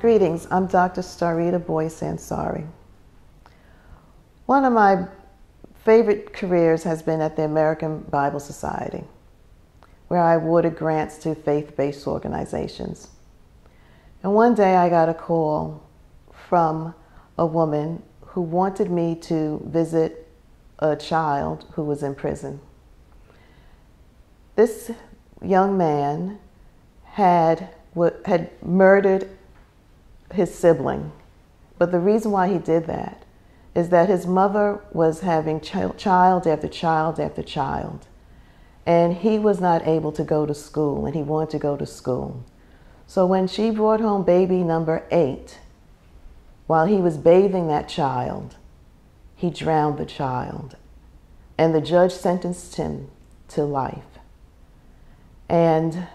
Greetings, I'm Dr. Starita Boyce Ansari. One of my favorite careers has been at the American Bible Society, where I awarded grants to faith based organizations. And one day I got a call from a woman who wanted me to visit a child who was in prison. This young man had, had murdered his sibling. But the reason why he did that is that his mother was having ch- child after child after child. And he was not able to go to school, and he wanted to go to school. So when she brought home baby number eight, while he was bathing that child, he drowned the child. And the judge sentenced him to life. And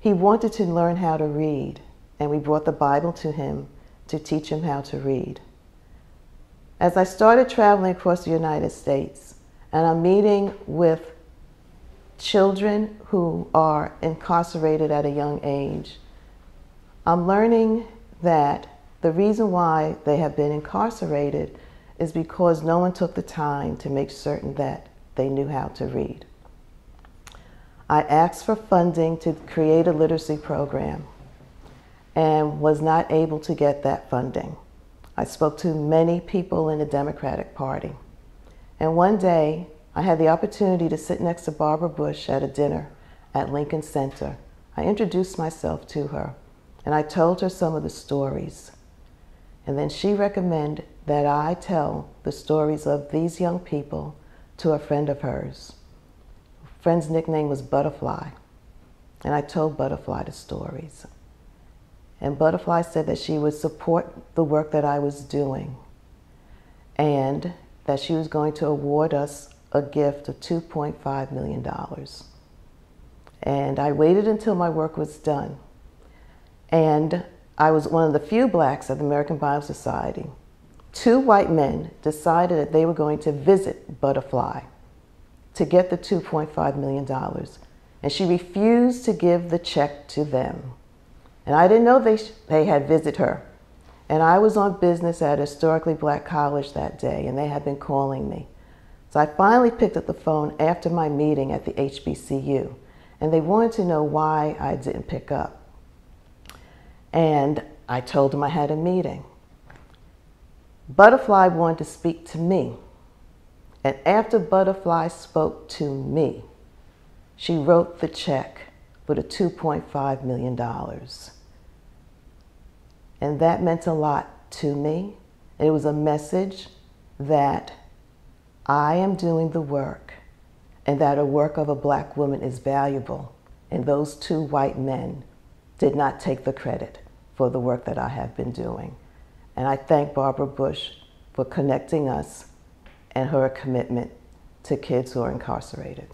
he wanted to learn how to read, and we brought the Bible to him to teach him how to read. As I started traveling across the United States, and I'm meeting with children who are incarcerated at a young age, I'm learning that the reason why they have been incarcerated is because no one took the time to make certain that they knew how to read. I asked for funding to create a literacy program and was not able to get that funding. I spoke to many people in the Democratic Party. And one day, I had the opportunity to sit next to Barbara Bush at a dinner at Lincoln Center. I introduced myself to her and I told her some of the stories. And then she recommended that I tell the stories of these young people to a friend of hers friend's nickname was Butterfly. And I told Butterfly the stories. And Butterfly said that she would support the work that I was doing and that she was going to award us a gift of $2.5 million. And I waited until my work was done. And I was one of the few blacks at the American Bible Society. Two white men decided that they were going to visit Butterfly to get the $2.5 million. And she refused to give the check to them. And I didn't know they, they had visited her. And I was on business at a historically black college that day, and they had been calling me. So I finally picked up the phone after my meeting at the HBCU, and they wanted to know why I didn't pick up. And I told them I had a meeting. Butterfly wanted to speak to me. And after Butterfly spoke to me, she wrote the check for the $2.5 million. And that meant a lot to me. It was a message that I am doing the work and that a work of a black woman is valuable. And those two white men did not take the credit for the work that I have been doing. And I thank Barbara Bush for connecting us and her commitment to kids who are incarcerated.